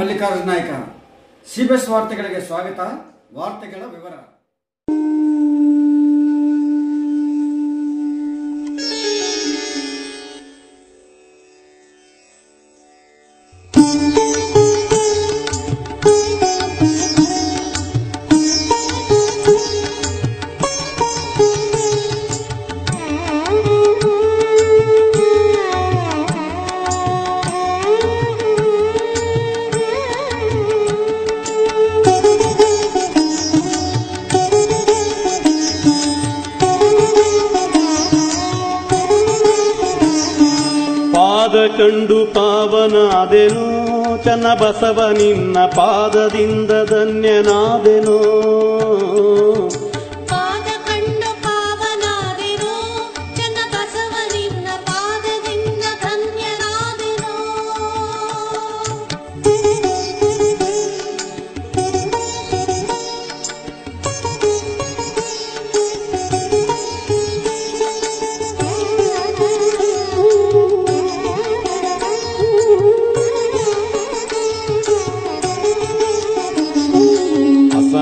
Mallikarjuna Naik. CBS ವಾರ್ತೆಗಳಿಗೆ ಸ್ವಾಗತ. ವಾರ್ತೆಗಳ ವಿವರ. ಚನ್ನ ಬಸವ ನಿನ್ನ ಪಾದದಿಂದ ಧನ್ಯನಾದೆನೋ.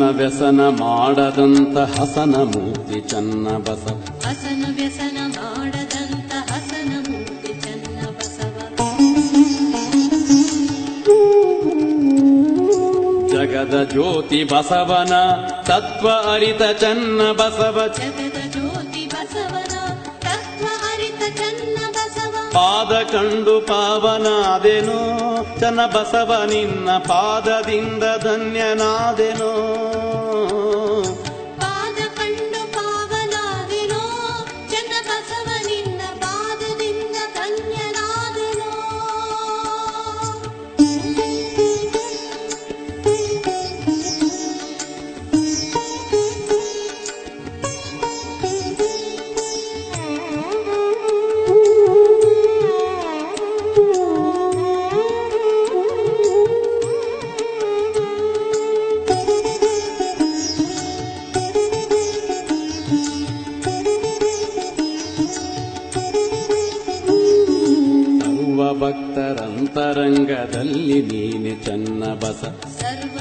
ಹಸನ ವ್ಯಸನ ಮಾಡದಂತ ಹಸನ ಮೂರ್ತಿ ಚನ್ನ ಬಸ ಹಸನ ವ್ಯಸನ ಮಾಡದಂತ ಹಸನ ಮೂರ್ತಿ ಚನ್ನ ಬಸವ ಜಗದ ಜ್ಯೋತಿ ಬಸವನ ತತ್ವ ಅರಿತ ಚನ್ನ ಬಸವ ಜಗದ ಜ್ಯೋತಿ ಬಸವನ ತತ್ವ ಅರಿತ ಚನ್ನ ಬಸವ ಪಾದ ಕಂಡು ಪಾವನಾದೆನೋ ಚನ್ನ ಬಸವ ನಿನ್ನ ಪಾದದಿಂದ ಧನ್ಯನಾದೆನೋ. ಚನ್ನ ಭಕ್ತರಂತರಂಗದಲ್ಲಿ ನೀನೆ ಚನ್ನ ಬಸ ಸರ್ವ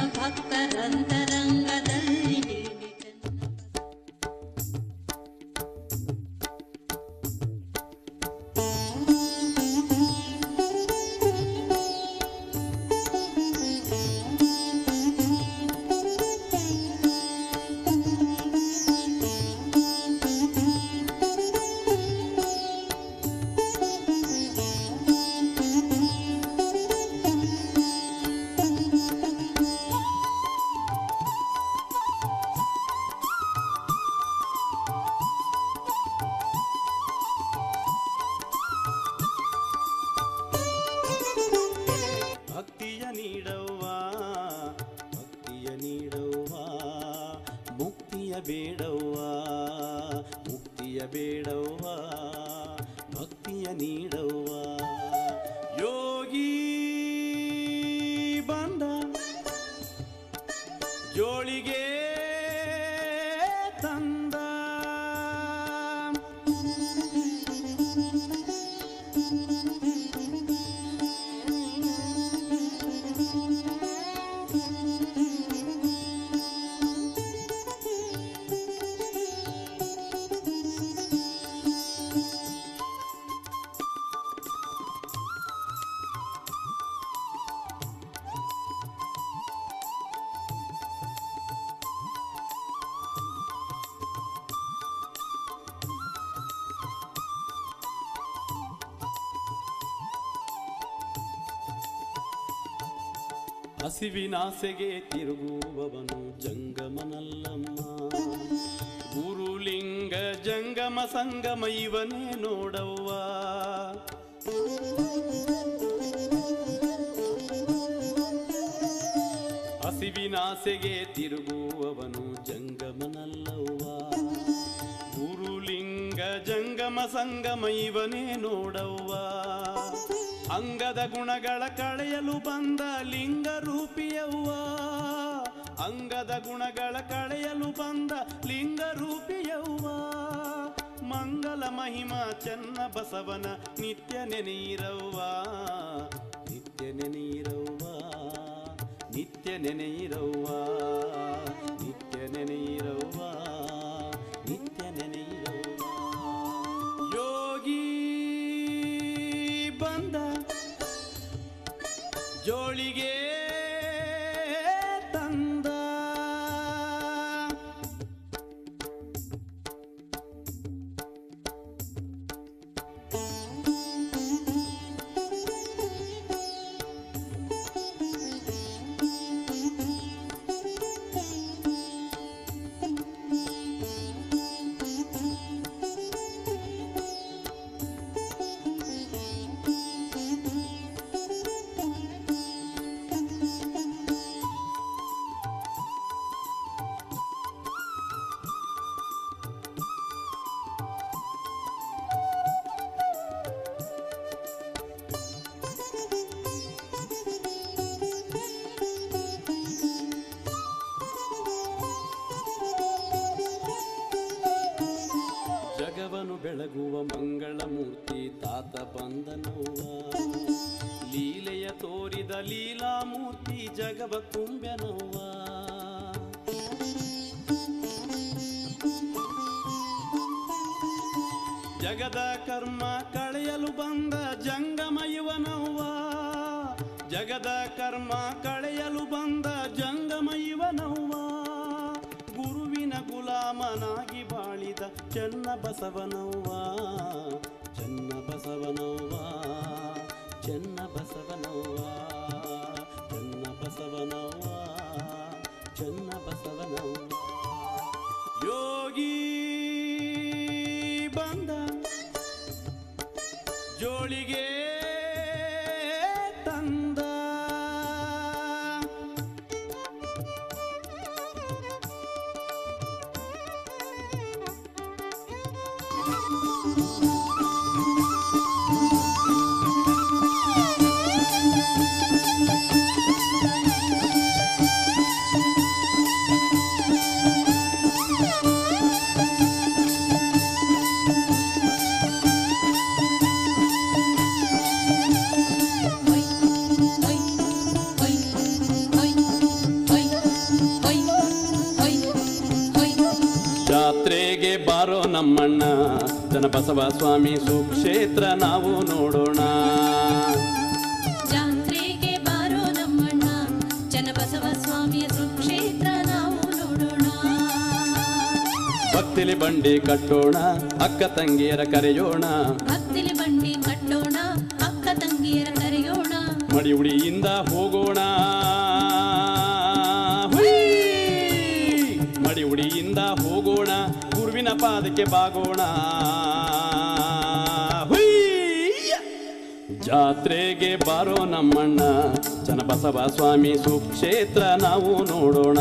Música ಹಸಿವಿನಾಸೆಗೆ ತಿರುಗುವವನು ಜಂಗಮನಲ್ಲಮ್ಮ. ಗುರುಲಿಂಗ ಜಂಗಮ ಸಂಗಮ ಇವನೇ ನೋಡವ್ವ. ಹಸಿವಿನಾಸೆಗೆ ತಿರುಗುವವನು ಜಂಗಮನಲ್ಲವ್ವ. ಗುರುಲಿಂಗ ಜಂಗಮ ಸಂಗಮ ಇವನೇ ನೋಡವ್ವ. ಅಂಗದ ಗುಣಗಳ ಕಳೆಯಲು ಬಂದ ಲಿಂಗ ರೂಪಿಯವ್ವ ಅಂಗದ ಗುಣಗಳ ಕಳೆಯಲು ಬಂದ ಲಿಂಗ ರೂಪಿಯವ್ವ ಮಂಗಲ ಮಹಿಮಾ ಚನ್ನ ಬಸವನ ನಿತ್ಯ ನೆನೆಯಿರವ್ವ. ನಿತ್ಯ ನೆನೆಯಿರವ್ವ. ನಿತ್ಯ ನೆನೆಯಿರವ್ವ. ಕರ್ಮ ಕಳೆಯಲು ಬಂದ ಜಂಗಮ ಇವನವ್ವ ಗುರುವಿನ ಗುಲಾಮನಾಗಿ ಬಾಳಿದ ಚೆನ್ನ ಬಸವನವ್ವ ಚೆನ್ನ ಬಸವನವ್ವ ಜನಬಸವ ಸ್ವಾಮಿ ಸುಕ್ಷೇತ್ರ ನಾವು ನೋಡೋಣ. ಜಾತ್ರೆಗೆ ಬಾರೋ ನಮ್ಮಣ್ಣ ಸುಕ್ಷೇತ್ರ ನಾವು ನೋಡೋಣ. ಭಕ್ತಿಲಿ ಬಂಡಿ ಕಟ್ಟೋಣ ಅಕ್ಕ ತಂಗಿಯರ ಕರೆಯೋಣ. ಭಕ್ತಿಲಿ ಬಂಡಿ ಕಟ್ಟೋಣ ಅಕ್ಕ ತಂಗಿಯರ ಕರೆಯೋಣ. ಮಡಿ ಉಡಿಯಿಂದ ಹೋಗೋಣ! ಮಡಿ ಉಡಿಯಿಂದ ಹೋಗೋಣ ಗುರುವಿನ ಪಾದಕ್ಕೆ ಬಾಗೋಣ. ಜಾತ್ರೆಗೆ ಬಾರೋ ನಮ್ಮಣ್ಣ. ಚನ್ನಬಸವ ಸ್ವಾಮಿ ಸುಕ್ಷೇತ್ರ ನಾವು ನೋಡೋಣ.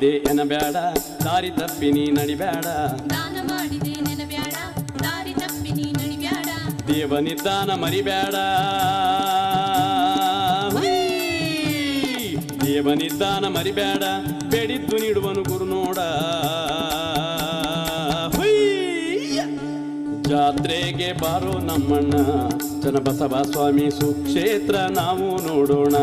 ಮಾಡಿದೆ ಎನಬೇಡ ದಾರಿ ತಪ್ಪಿ ನೀ ನಡಿಬೇಡ ದಾನ ಮಾಡಿದೆ ನೆನಬ್ಯಾಡ. ದಾರಿ ತಪ್ಪಿ ನೀ ನಡಿಬ್ಯಾಡ. ದೇವನಿದ್ದಾನ ಮರಿಬೇಡ! ದೇವನಿದ್ದಾನ ಮರಿಬೇಡ ಬೇಡಿದ್ದು ನೀಡುವನು ಗುರು ನೋಡ. ಜಾತ್ರೆಗೆ ಬಾರೋ ನಮ್ಮಣ್ಣ. ಚನ್ನಬಸವ ಸ್ವಾಮಿ ಸುಕ್ಷೇತ್ರ ನಾವು ನೋಡೋಣ.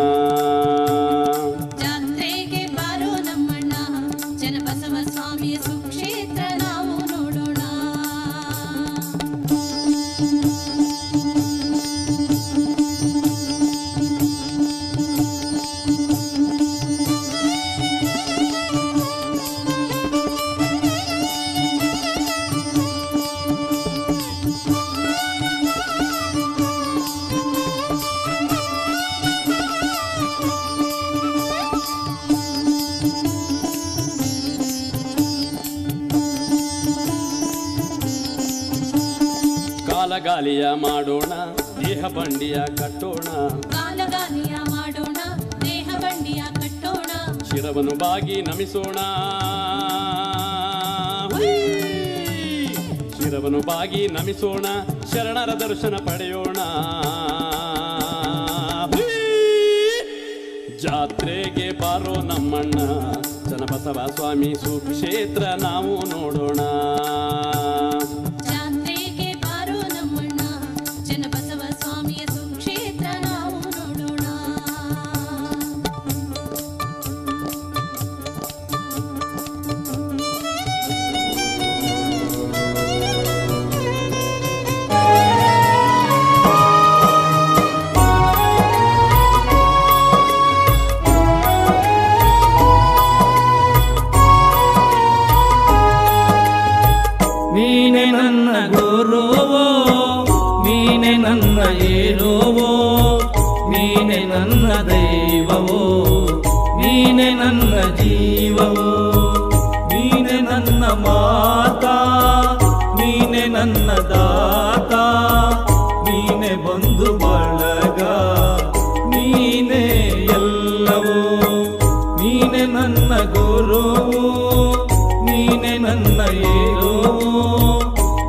ಕಾಲಗಾಲಿಯ ಮಾಡೋಣ ದೇಹ ಬಂಡಿಯ ಕಟ್ಟೋಣ. ಕಾಲಗಾಲಿಯ ಮಾಡೋಣ ದೇಹ ಬಂಡಿಯ ಕಟ್ಟೋಣ. ಶಿರವನ್ನು ಬಾಗಿ ನಮಿಸೋಣ. ಶಿರವನು ಶಿರವನ್ನು ಬಾಗಿ ನಮಿಸೋಣ ಶರಣರ ದರ್ಶನ ಪಡೆಯೋಣ. ಜಾತ್ರೆಗೆ ಬಾರೋ ನಮ್ಮಣ್ಣ ಜನಬಸವ ಸ್ವಾಮಿ ಸುಕ್ಷೇತ್ರ ನಾವು ನೋಡೋಣ. ನೀನೆ ನನ್ನ ಏರುವೋ ನೀನೆ ನನ್ನ ದೈವವೋ, ನೀನೆ ನನ್ನ ಜೀವವೋ, ನೀನೆ ನನ್ನ ಮಾತಾ, ನೀನೆ ನನ್ನ ದಾತ, ನೀನೆ ಬಂಧು ಬಳಗ, ನೀನೆ ಎಲ್ಲವೋ, ನೀನೆ ನನ್ನ ಗುರುವು, ನೀನೆ ನನ್ನ ಏನೋ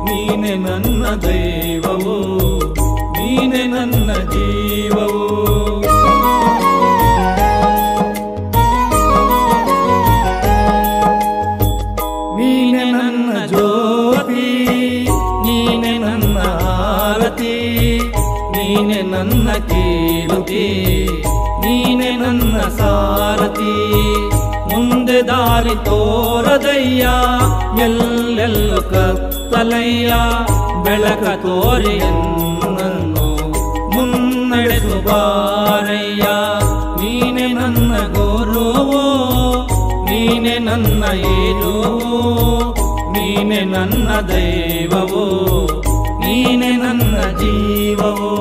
ನೀನೆ ನನ್ನ ನೀನೆ ನನ್ನ ಜೀವವು. ನೀನೆ ನನ್ನ ಜ್ಯೋತಿ, ನೀನೆ ನನ್ನ ಆರತಿ, ನೀನೆ ನನ್ನ ಕೀರುತಿ, ನೀನೆ ನನ್ನ ಸಾರತಿ ಮುಂದೆ ದಾರಿ ತೋರದಯ್ಯ, ಎಲ್ಲೆಲ್ಲೂ ಕತ್ತಲಯ್ಯ, ಬೆಳಕ ತೋರಿ ನನ್ನ ಏನು ನೀನೆ ನನ್ನ ದೈವವೋ ನೀನೆ ನನ್ನ ಜೀವವೋ.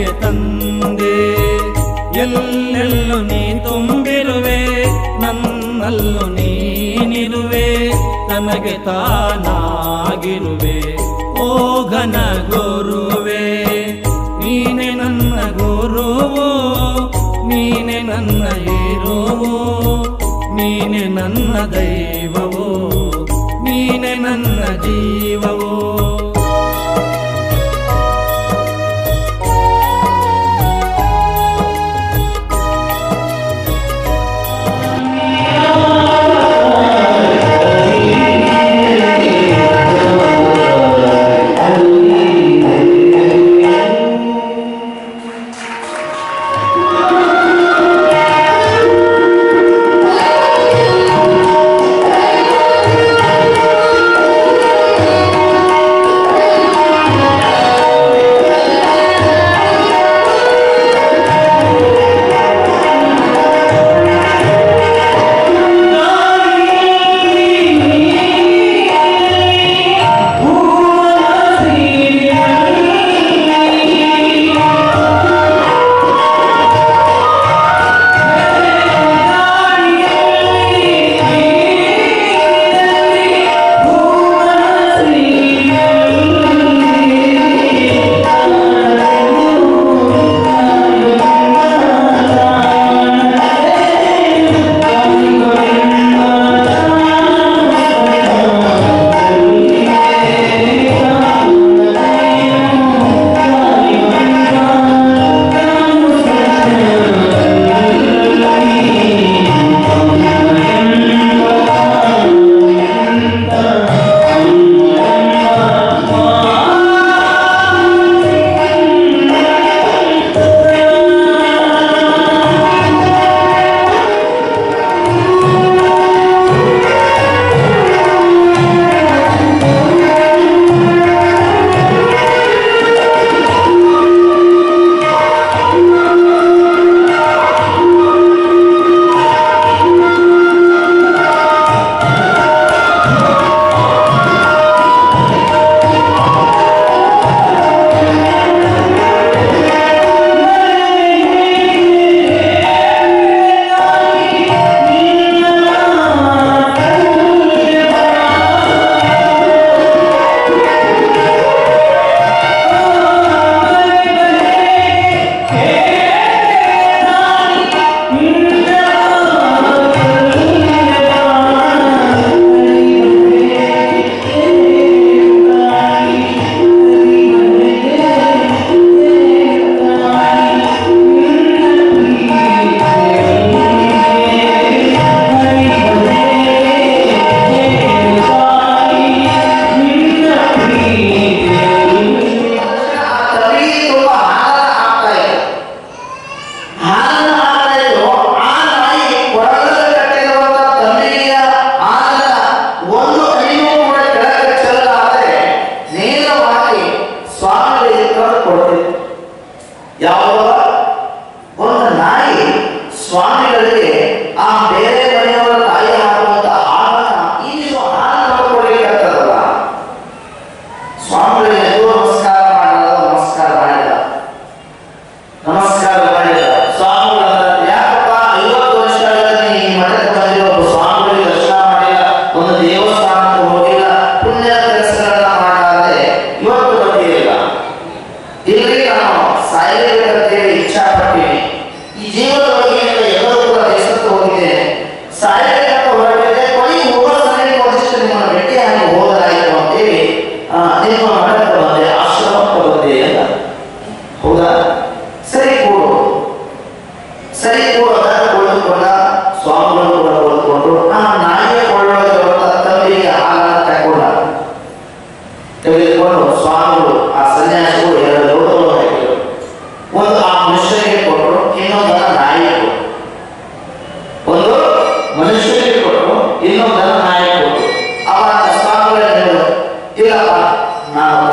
ಸಾಕೆನಗೆ ತಂದೆ. ಎಲ್ಲೆಲ್ಲೂ ನೀ ತುಂಬಿರುವೆ, ನನ್ನಲ್ಲೂ ನೀನಿರುವೆ ತನಗೆ ತಾನಾಗಿರುವೆ, ಓ ಘನ ಗುರುವೆ. ನೀನೆ ನನ್ನ ಗುರುವು, ನೀನೆ ನನ್ನ ಹೀರೋವು, ನೀನೆ ನನ್ನ ದೈವವು, ನೀನೆ ನನ್ನ ಜೀವವೋ ಿ किया ना